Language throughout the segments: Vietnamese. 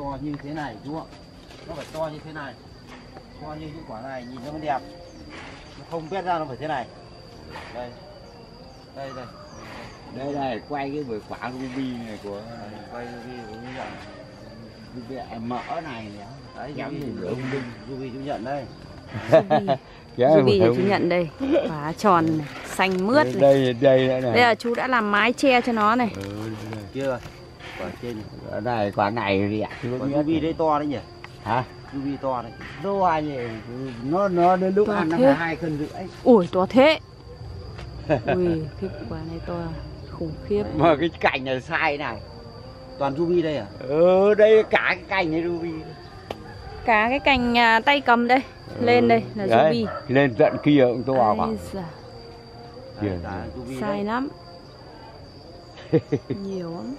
to như thế này chú ạ nó phải to như thế này. To như những quả này nhìn nó mới đẹp. Nó không bét ra nó phải thế này. Đây. Đây đây. Đây này quay cái bưởi quả ruby này của quay ruby của chú nhận. ruby à, mỡ này nữa đấy ruby gì nữa? ruby. Ruby chú nhận đây. Ruby. Cho chú nhận đây. Quả tròn này, xanh mướt này. đây đây đây này. Đây là chú đã làm mái che cho nó này. Ừ, kia rồi quả trên. Ở này quả này thì ạ quả ruby đấy to đấy nhỉ? Hả? Ruby to đấy. Đô ai vậy nó nó đến lúc To ăn nó thế. phải hai cân rưỡi. Ui to thế. Ui cái quả này to khủng khiếp. Mà cái cành này sai này. Toàn ruby đây à? Ừ đây cả cái cành này ruby Cả cái cành à, tay cầm đây. Lên đây là Đấy, ruby lên tận kia cũng to cả ruby Sai lắm. Nhiều lắm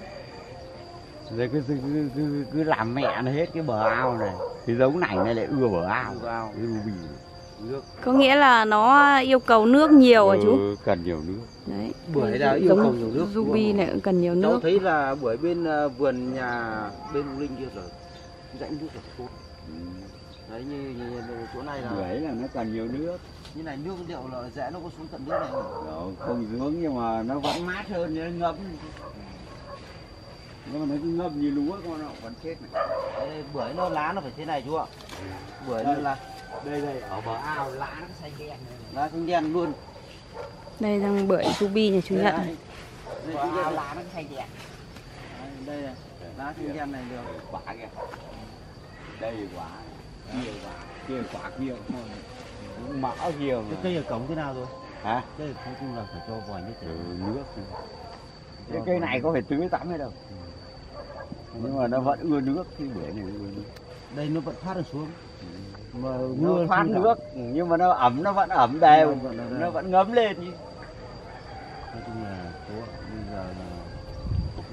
rồi cứ, cứ, cứ, cứ, làm mẹ nó hết cái bờ ao này. Cái giống này nó lại ưa bờ ao. Cái ruby. Nước. Có nghĩa là nó yêu cầu nước nhiều à chú? ừ, cần nhiều nước. Đấy. Bưởi là yêu giống cầu nhiều nước. Ruby này cũng cần nhiều cháu nước. thấy là bưởi bên ờ, vườn nhà bên Linh kia rồi rãnh nước là tốt. Đấy như, như, như chỗ này là bưởi là nó cần nhiều nước. Như này nước liệu là rẽ nó có xuống tận nước này. Không? Đó, không xuống nhưng mà nó vẫn mát hơn nó ngấm nhưng mà nó ngâm như lúa con nó vẫn chết này. Đây, bưởi nó lá nó phải thế này chú ạ. Bưởi nó là đây đây. Ở bờ ao lá nó xanh đen này lá xanh đen luôn. Đây đang bưởi Ruby nhà chú nhận này. Đây, bờ ao lá nó xanh đen. Đây này lá xanh đen này được. Quả kìa. Đây quả. Kia quả. Kia quả kia cũng mỡ kia cái cây ở cổng thế nào rồi? Hả? Cây cuối cùng là phải cho vòi nhất ừ, nước. Cái cây này có phải tưới tắm hay đâu nhưng mà nó vẫn ưa nước cái bưởi này ưa nước. Đây nó vẫn thoát được xuống. Mà khi nào- nước nhưng mà nó ẩm nó vẫn ẩm đều. Nó vẫn- nó- vẫn ngấm lên chứ. Nói chung là chú bây giờ là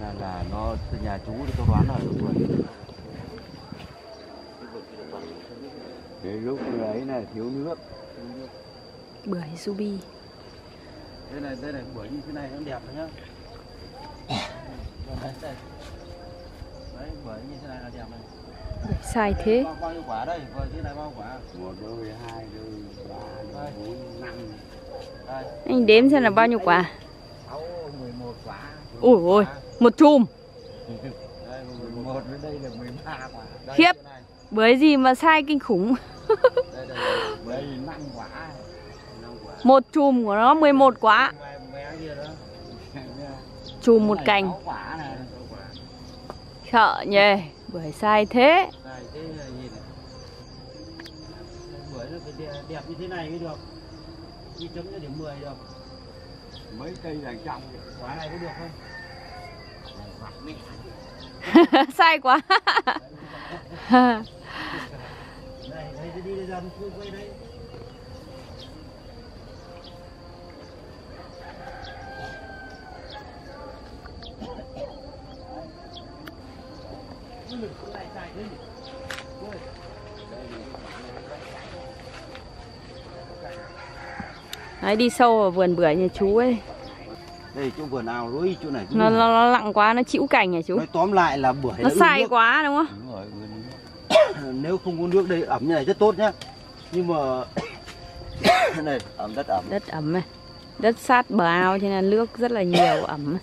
là, là nó từ nhà chú thì tôi đoán là được rồi cái lúc ấy là thiếu nước. Bưởi Ruby đây này đây này bưởi như thế này nó đẹp rồi nhá. Đấy, đây. Đấy bưởi như thế này là đẹp này. Bưởi sai thế. Bao, bao nhiêu quả đây? Bưởi thế này bao nhiêu quả? Một đôi hai đôi ba đôi bốn năm. Đây. Anh đếm xem là bao nhiêu quả. Sáu mười một quả. Ui ôi Một chùm. Đây đây là quả. Đây, Khiếp. Bưởi gì mà sai kinh khủng? đây đây đây năm quả. Năm quả. Một chùm của nó 11 quả. Chùm một cành này Sợ nhề Bưởi sai thế. Này thế là nhìn này. Bưởi nó phải đẹp, như thế này mới được. Như chấm cho điểm 10 được. Mấy cây là trong quả này có được không? Sai quá. Đây đây đi đi dần quay quay đây Đấy đi sâu vào vườn bưởi nhà chú ấy. Đây chỗ vườn nào lối chỗ này Nó, nó, nó lặng quá nó chịu cành nhà chú? Nói tóm lại là bưởi Nó sai quá đúng không? Đúng rồi nếu không có nước đây ẩm như này rất tốt nhá. Nhưng mà này ẩm rất ẩm. Đất ẩm này. Đất sát bờ ao cho nên nước rất là nhiều ẩm.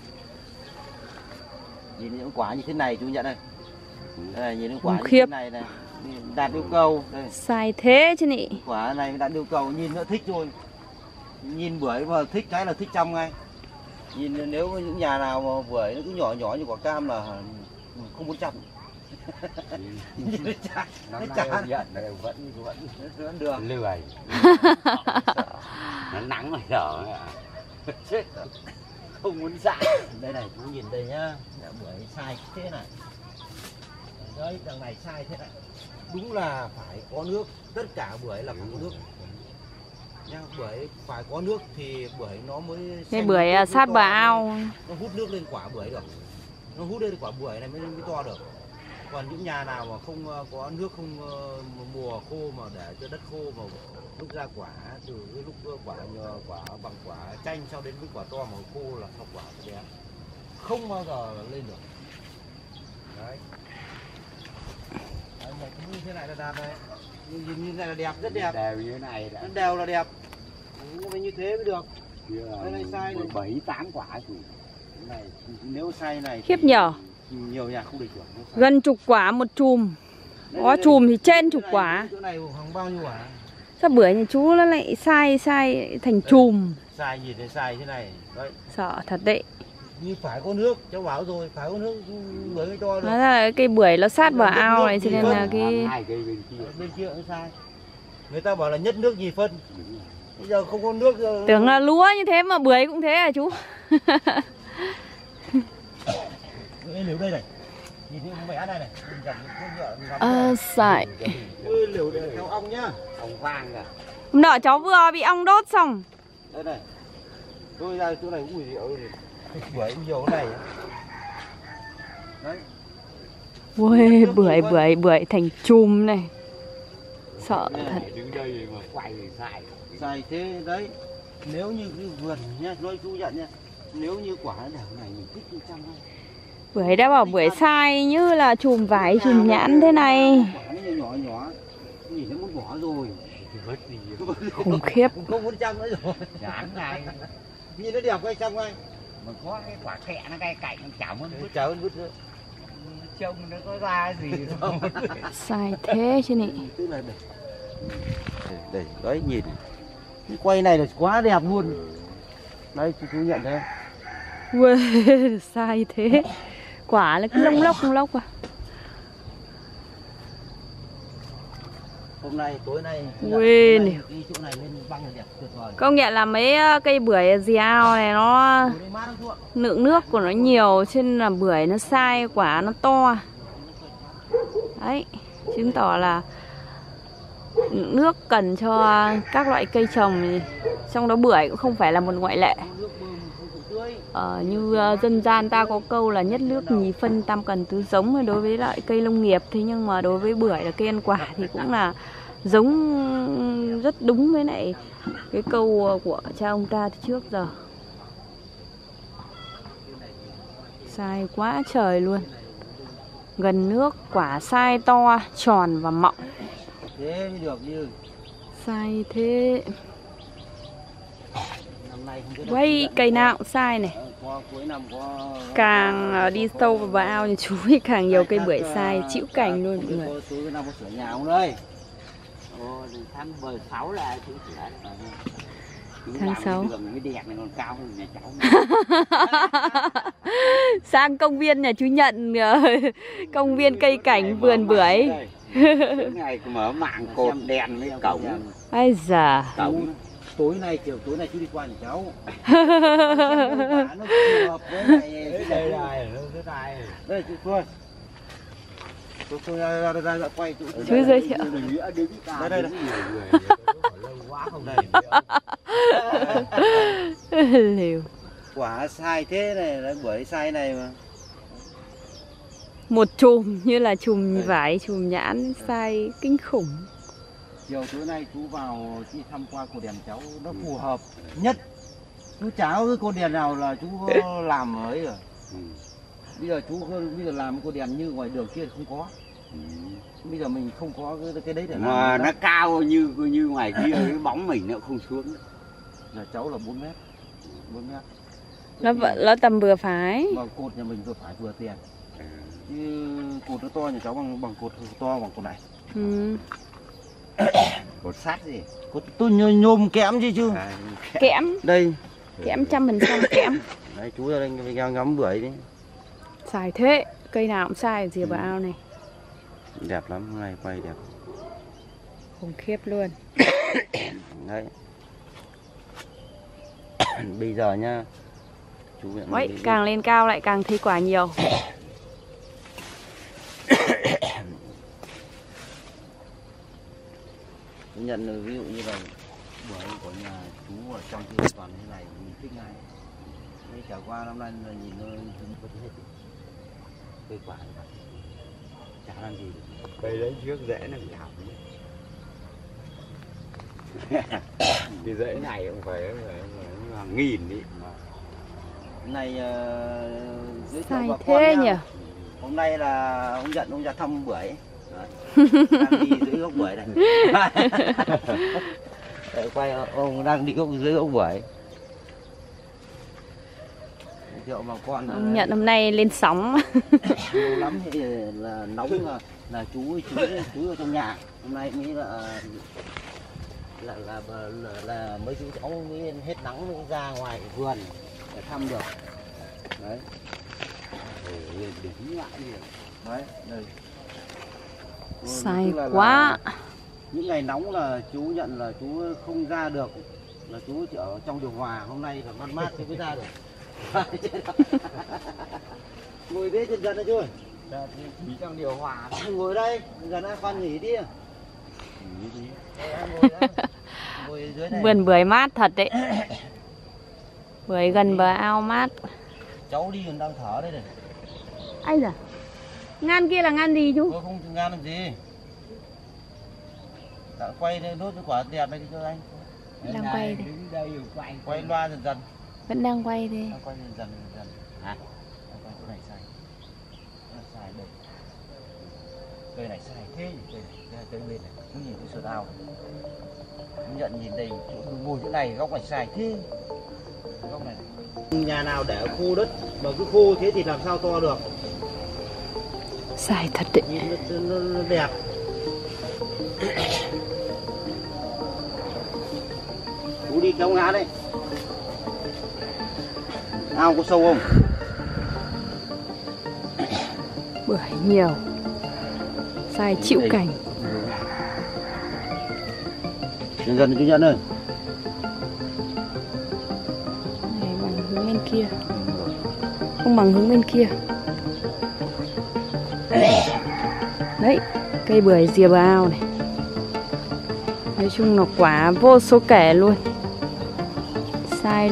Nhìn những quả như thế này chú nhận đây đây nhìn quả khiếp. này này đạt yêu cầu. Đây. Sai thế chứ nị. Quả này đạt yêu cầu nhìn nó thích rồi nhìn bưởi mà thích cái là thích trong ngay. Nhìn nếu có những nhà nào mà bưởi nó cứ nhỏ nhỏ như quả cam là không muốn chăm. Nhìn nó chả nó ông nhận là vẫn vẫn nó được. lười. Nó nắng rồi ấy ạ. chết rồi. không muốn dã. Đây này chú nhìn đây nhá. Dạ, bưởi sai thế này đấy đằng này sai thế này. Đúng là phải có nước. Tất cả bưởi là phải có nước. Nha bưởi phải có nước thì bưởi nó mới Cái bưởi nó à, sát bờ ao. nó hút nước lên quả bưởi được. Nó hút lên quả bưởi này mới mới to được. Còn những nhà nào mà không ờ, có nước không ờ, mùa khô mà để cho đất khô mà lúc ra quả từ cái lúc ờ, quả nhờ quả bằng quả chanh cho đến cái quả to mà khô là sau quả sẽ không bao giờ lên được. Đấy này là đạt này nhìn nhìn như này là đẹp rất đẹp đều như thế này đã nó đều là đẹp nhưng mà như thế mới được Cái này sai này. bảy tám quả chủ Cái này nếu sai này Khiếp thì nhờ. nhiều nhà không được. Gần chục quả một chùm. Có chùm thì trên chục quả. chỗ này khoảng bao nhiêu quả Sao bưởi nhà chú nó lại sai sai thành chùm. sai nhìn thấy sai thế này đấy Sợ thật đấy. Như phải có nước cháu bảo rồi phải có nước mới mới to được. Nó là cây bưởi nó sát vào ao này cho nên là cái hai cây bên kia. Bên kia cũng sai. Người ta bảo là nhất nước nhì phân. Bây giờ không có nước giờ... tưởng là lúa như thế mà bưởi cũng thế à chú. Liều đây này. Nhìn thấy con vẽ này này. Ờ, sải. Liều đây theo ong nhá. Ông vang cả Hôm nọ cháu vừa bị ong đốt xong. đây này. Tôi ra chỗ này ui rượu bưởi nhiều cái này. Đấy. Ui, bưởi bưởi bưởi thành chùm này. Sợ thật. đứng đây mà quay thì sai dài thế đấy. Nếu như cái vườn nhá nói chú nhận nhá nếu như quả nó đều này mình thích trăm thôi. Bưởi đã bảo bưởi sai như là chùm vải chùm nhãn thế này. quả nó nhỏ nhỏ nhìn thấy muốn bỏ rồi. Mất Khủng khiếp. không muốn trăm nữa rồi. Chán này. Nhìn nó đẹp quay trăm ngay mà có cái quả kẹ nó cay cạnh nó chảo mất vứt chả ơn vứt nữa trông nó có ra gì đâu Sai thế chứ nị. tức là đây đây đấy nhìn cái quay này là quá đẹp luôn đây chú, chú nhận thấy không sai thế. Quả là cứ lông lốc lông lốc à. Hôm nay tối nay Ui, hôm nay đi chỗ này lên băng là đẹp tuyệt vời Công nhận là mấy ờ, cây bưởi dì ao này nó lượng nước của nó nhiều nên là bưởi nó sai quả nó to. Đấy, chứng tỏ là nước cần cho các loại cây trồng trong đó bưởi cũng không phải là một ngoại lệ. nước bơm không phụ tưới Ờ, như ờ, dân gian ta có câu là nhất nước nhì phân tam cần tứ giống đối với lại cây nông nghiệp. Thế nhưng mà đối với bưởi là cây ăn quả thì cũng là giống rất đúng với lại cái câu ờ, của cha ông ta từ trước giờ. Sai quá trời luôn. Gần nước quả sai to tròn và mọng. Thế mới được như sai thế năm nay không biết quay cây nào cũng sai này. Ờ, qua cuối năm có càng ờ, đi sâu vào bờ ao thì chú ấy càng nhiều cây bưởi sai chịu cành luôn mọi người. thì tháng 16 là chú sửa Chú Tháng làm cái sáu. đường cái đẹp này còn cao hơn nhà cháu sang công viên nhà chú nhận ờ, công viên cây cảnh vườn bưởi. ngày mở mạng cột đèn với cổng. ai già cổng tối nay chiều tối nay chú đi qua nhà cháu. Nó phù hợp với cái đây này đây này. Đây chú tôi tôi tôi ra ra ra, ra quay chú Chú giới thiệu. Đây, đây, đây. lâu quá không đây liều quả sai thế này là bưởi sai này mà. Một chùm như là chùm vải chùm nhãn sai kinh khủng chiều tối nay chú vào đi thăm qua cổ đèn cháu nó phù hợp nhất. Chú cháo cái cô đèn nào là chú làm ấy rồi. Ừ. bây giờ chú bây giờ làm cái cô đèn như ngoài đường kia không có. Bây giờ mình không có cái, cái đấy để mà nó cao như như ngoài kia cái bóng mình nó không xuống. Là cháu là 4 mét 4 mét. Nó nó tầm vừa phải. mà cột nhà mình vừa phải vừa tiền. Chứ cột nó to nhà cháu bằng bằng cột to bằng cột này. Ừ. cột sắt gì? Cột tôi nhôm, nhôm kẽm chứ chứ. À, kẽm. Đây. Kẽm trăm phần trăm kẽm. Đấy chú ra đây ngắm ngắm bưởi đi. Sai thế cây nào cũng sai gì vào ao này. Đẹp lắm hôm nay quay đẹp. Khủng khiếp luôn. Đấy. Bây giờ nhá chú đi- càng lên cao lại càng thấy quả nhiều là ví dụ như là bưởi của nhà chú ở trong cái toàn thế này mình thích ngay. Đây trở qua năm nay là nhìn nó chúng có hết cây quả này chả làm gì được. cây đấy trước rễ nó bị hỏng cái rễ này cũng phải phải- phải hàng nghìn đi Hôm nay ờ, giới thiệu sai bà con thế nhỉ? Hôm nay là ông nhận ông ra thăm bưởi đang đi dưới gốc bưởi này Đấy, quay ông đang đi gốc dưới gốc bưởi. Thiệu bà con Ông nhận hôm nay lên sóng. Lâu lắm thì là nóng là là chú chú chú ở trong nhà. Hôm nay mới là là là, là, là, là mấy chú cháu mới hết nắng mới ra ngoài vườn để thăm được. Đấy. Lên đỉnh lại đấy đây Sai tức là- quá. là những ngày nóng là chú nhận là chú không ra được là chú chỉ ở trong điều hòa hôm nay là mát mát thì mới ra được. Ngồi đấy chân gần đấy chú ơi. Chỉ trong điều hòa. Ngồi đây gần đây con nghỉ đi. Đây, em ngồi đây. ngồi dưới này. Vườn bưởi mát thật đấy. Bưởi gần bờ ao mát. Cháu đi còn đang thở đây này. Anh à Ngan kia là ngan gì chú? tôi không ngan làm gì? Đã quay đây đốt cái quả đẹp này đi cho anh. Đang quay đây. đây quay quay. Loa dần dần. Vẫn đang quay thế đang quay dần dần dần dần. Hả? Đang quay chỗ này sai. Này sai đây. Cây này sai thế nhỉ? cây này cây, bên này. Cứ nhìn cái sườn ao nhận nhìn đây chỗ ngồi chỗ này góc này sai thế. Góc này nhà nào để khô đất mà cứ khô thế thì làm sao to được Dài thật đấy. Nó, đẹp. Chú đi kéo ngã đây. Ao có sâu không? Bưởi nhiều. Dài chịu Đây. cảnh. Dần dần chú nhận ơi. Này bằng hướng bên kia. Không bằng hướng bên kia Đấy Cây bưởi dìa bờ ao này. Nói chung là quả vô số kể luôn. Sai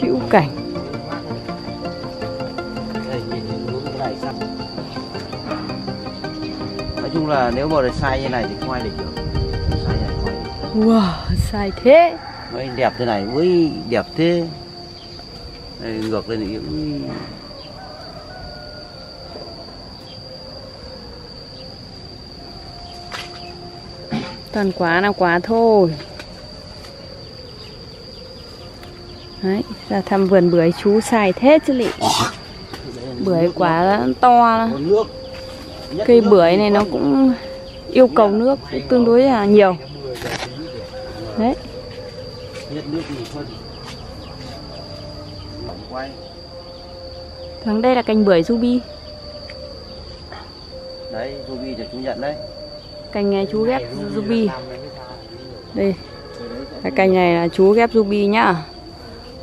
chịu cảnh. Nói chung là nếu mà sai như này thì không ai địch được. Sai này không ai địch được. Wow sai thế. Mấy đẹp thế này, ui đẹp thế. Đây, ngược lên thì ui. Toàn quá là quá thôi. Đấy, ra thăm vườn bưởi chú xài thế chứ lị. Bưởi quả to Cây bưởi này nó cũng yêu cầu nước cũng tương đối là nhiều. Đấy, thằng đây là cành bưởi ruby. Đấy, Ruby cho chú nhận đấy. Cành này chú ghép ruby. Đây, cái cành này là chú ghép ruby nhá.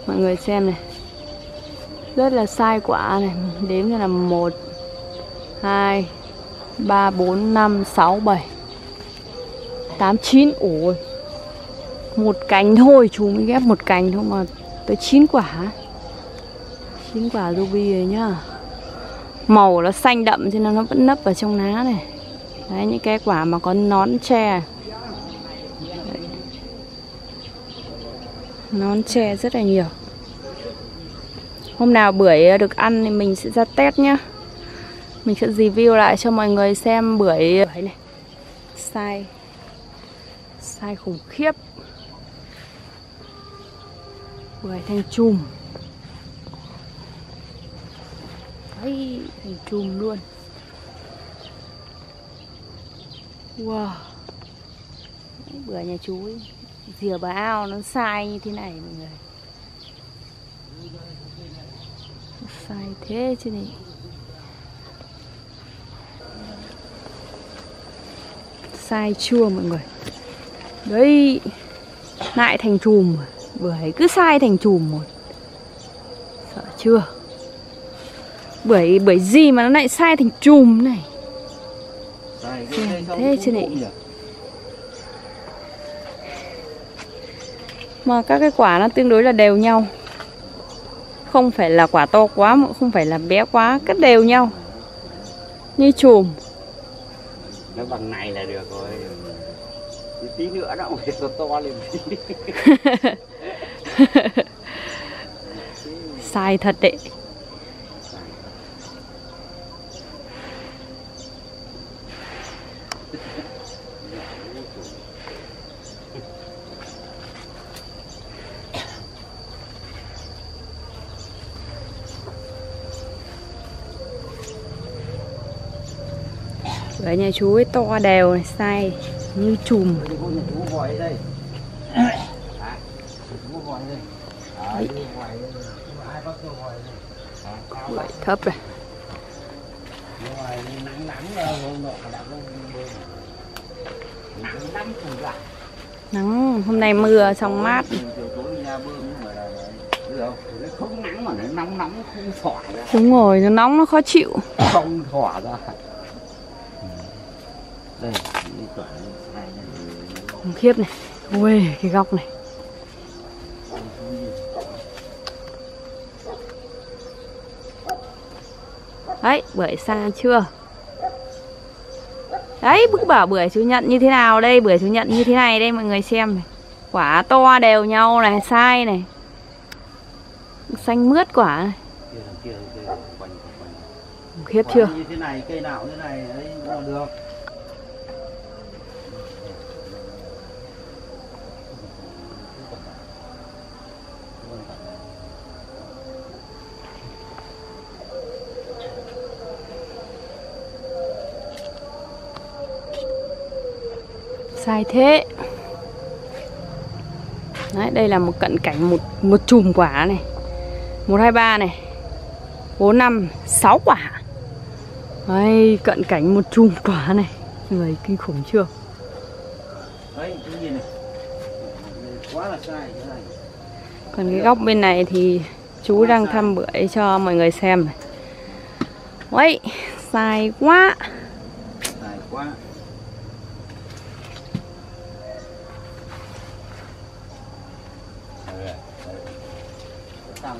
Mọi người xem này. Rất là sai quả này. Đếm cho là 1 2 3, 4, 5, 6, 7 8, 9 Ôi Một cành thôi Chú mới ghép một cành thôi mà Tới 9 quả. 9 quả ruby rồi nhá. Màu nó xanh đậm cho nên nó vẫn nấp vào trong lá này. Đấy những cái quả mà có nón tre. Đấy. Nón tre rất là nhiều. Hôm nào bưởi được ăn thì mình sẽ ra test nhá. Mình sẽ review lại cho mọi người xem bưởi bưởi này. Sai. Sai khủng khiếp. Bưởi thành chùm Đấy, thành chùm luôn. Wow. Đấy, Bưởi nhà chú ấy Dìa bà ao nó sai như thế này mọi người. Sai thế chứ này Sai chua mọi người. Đấy Lại thành chùm rồi. Bưởi cứ sai thành chùm một Sợ chưa? Bưởi bưởi gì mà nó lại sai thành chùm này Xong thế cũng chứ này. cũng nhỉ? Mà các cái quả nó tương đối là đều nhau. Không phải là quả to quá mà cũng không phải là bé quá Cất đều nhau. Như chùm. Nó bằng này là được rồi. Tí- nữa nó phải to to lên Sai thật đấy Đấy nhà chú ấy to đều này sai như chùm. Đấy. Bưởi thấp rồi. Nắng, hôm nay mưa xong mát. Không nó nóng đúng rồi nó nóng, nó khó chịu. Không thỏa ra đây đi tỏa này. Khủng khiếp này. Ui cái góc này. Đấy bưởi xa chưa đấy bức bảo bưởi chú nhận như thế nào đây? Bưởi chú nhận như thế này đây mọi người xem này. Quả to đều nhau này sai này. Xanh mướt quả này. Khiếp chưa? Như thế này cây nào như thế này đấy được sai thế. Đấy đây là một cận cảnh một một chùm quả này. Một hai ba này. Bốn năm sáu quả. Đấy cận cảnh một chùm quả này. Người kinh khủng chưa? Đấy cái nhìn này. Quá là sai này. Còn cái góc bên này thì chú đang thăm bưởi cho mọi người xem này. Ôi, sai quá sai quá tăng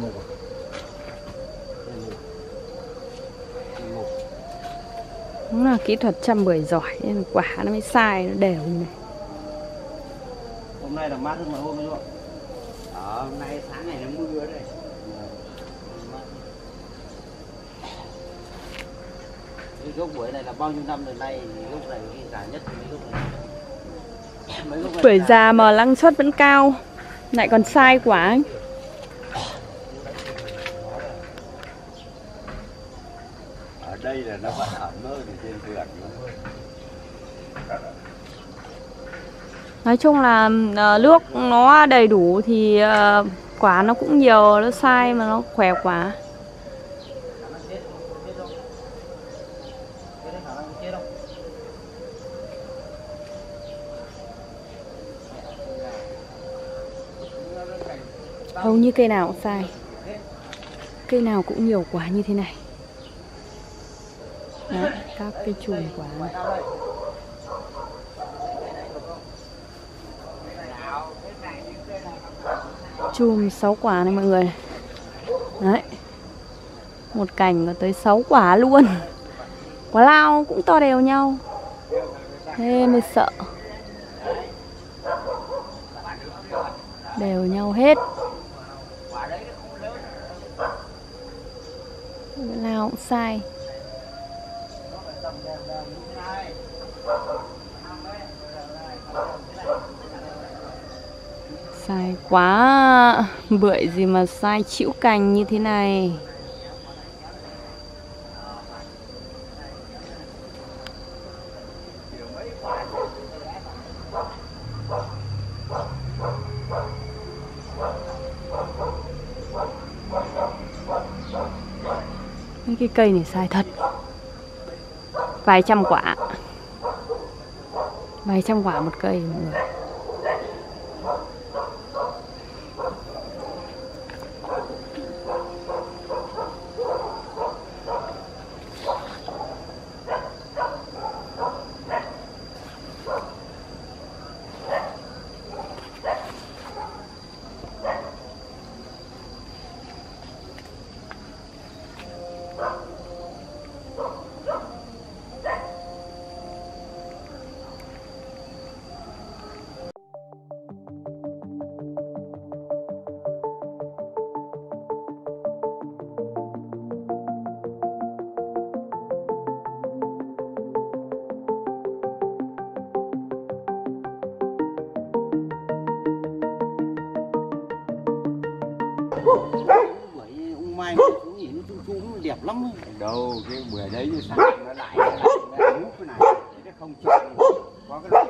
một một Đúng là kỹ thuật chăm bưởi giỏi nên quả nó mới sai nó đều như này. Hôm nay là mát hơn mọi hôm đấy không? Ờ, hôm nay sáng này nó mưa đây cái gốc bưởi này là bao nhiêu năm rồi nay? Thì gốc này cái già nhất mấy gốc này. Mấy gốc này Bưởi già- mà năng suất vẫn cao Lại còn sai quả ấy. ở đây là nó vẫn ẩm hơn ở trên vườn Nói chung là ờ, nước nó đầy đủ thì ờ, quả nó cũng nhiều Nó sai mà nó khỏe quả Hầu như cây nào cũng sai. Cây nào cũng nhiều quả như thế này đó, các cái chùm quả này. Chùm 6 quả này mọi người. Đấy. Một cành có tới 6 quả luôn. Quả lao cũng to đều nhau. Thế mới sợ. Đều nhau hết. Quả lao cũng sai. Sai quá. Bưởi gì mà sai chịu cành như thế này? Mấy cái cây này sai thật. Vài trăm quả. Vài trăm quả một cây. mọi người mai cũng nhìn nó chung chúm đẹp lắm đâu cái bưởi đấy như sao? Nó lại nó cái này nó không chịu. Có cái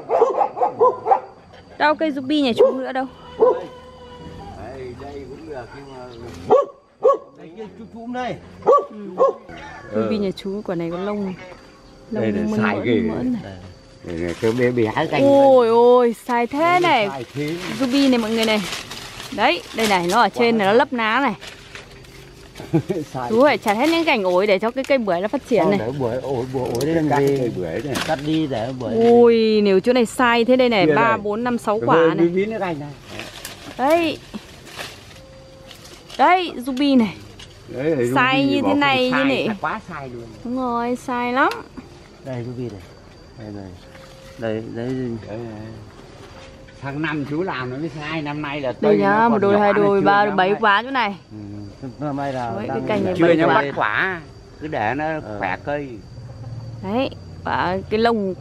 đâu cây ruby nhà chú nữa đâu. Đây. Đây cũng được nhưng mà đây kia chú chúm đây. Ừ. ruby nhà chú quả này có lông Đây lông là mơn sai mỡn này. Đây. Này, cái bé bé hái canh. Ôi ôi sai thế này. ruby này mọi người này. Đấy đây này nó ở trên này nó lấp ná này chú phải chặt hết những cành ổi để cho cái cây bưởi nó phát triển này. để bưởi ổi bưởi ổi đây làm cắt gì cây bưởi này. Cắt đi để bưởi ui nếu chỗ này sai thế đây này ba này. bốn năm sáu Cái quả này. bí bí nó canh này. Đấy. Đây ruby này. Đấy Sai như thế không này sai, như này. quá sai luôn. Đúng rồi sai lắm. Đây ruby này. Đây này đây đấy đấy này. tháng năm chú làm nó mới sai năm nay là đây nó nhá một đôi hai đôi ba nhắm bảy đấy. quả chỗ này. Ừ. năm nay là Với cái đang- này chưa nhắm bắt quả cứ để nó Ờ. khỏe cây. Đấy và cái lông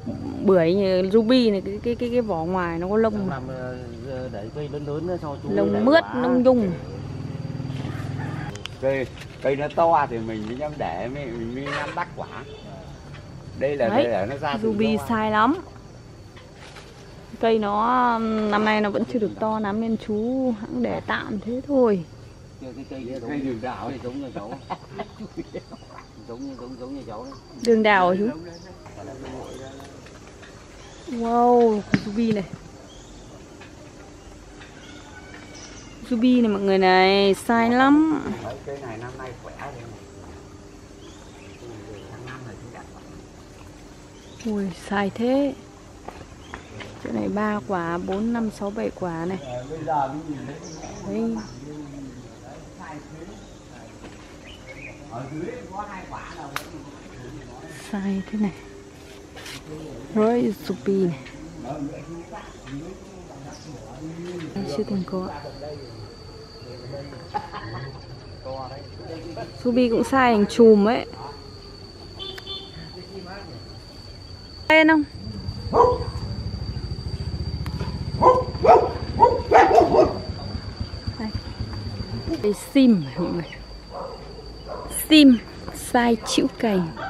bưởi như ruby này cái cái cái, cái vỏ ngoài nó có lông. Làm ờ, để cây lớn lớn nữa sau chú để lông mướt quả. lông nhung. Cây cây nó to thì mình mới dám để mới mình mới nắm bắt quả. Đây là Đấy, là nó ra từ ruby sai lắm. Cây nó um, năm nay nó vẫn chưa được to lắm nên chú hãng để tạm thế thôi Cái cây đường đảo giống giống như cháu giống như giống giống như cháu đấy. Đường đào hả chú wow ruby này. Ruby này mọi người này sai lắm. Cây này năm nay khỏe ui sai thế. Chỗ này ba quả bốn năm sáu bảy quả này. Ờ, đấy ở dưới có hai quả là sai thế này. Rồi supi này. Chưa từng có supi cũng sai thành chùm ấy. Lên không? Đây. Đây, sim mọi người sim sai chịu cành.